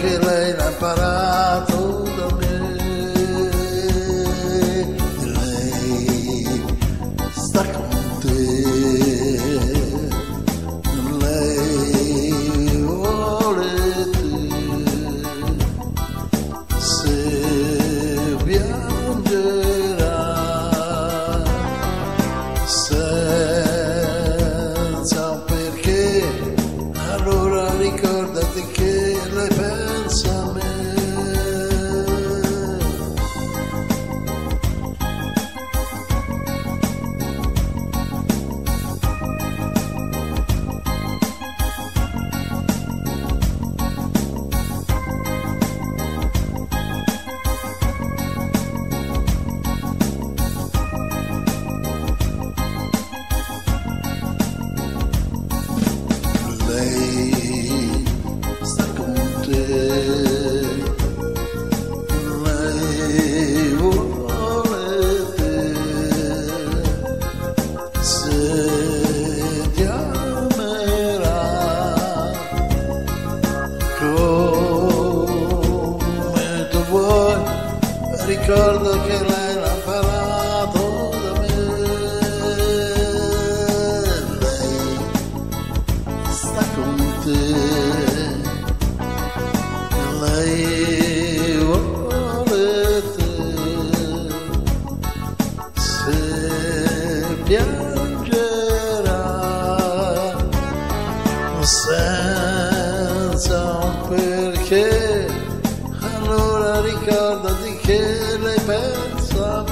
che lei l'ha imparato da me. Lei sta con te, ricorda che lei l'ha imparato da me. Lei sta con te, lei vuole te, se piangerà senza un perché, allora ricordati che lei pensa.